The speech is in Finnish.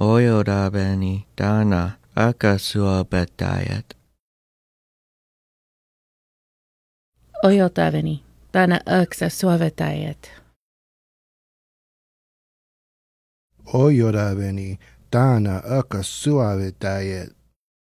Ojodaveni dana Akasuopettajat. Ojotaveni dana aksa suovetajat. Ojodaveni dana akasuopetajat.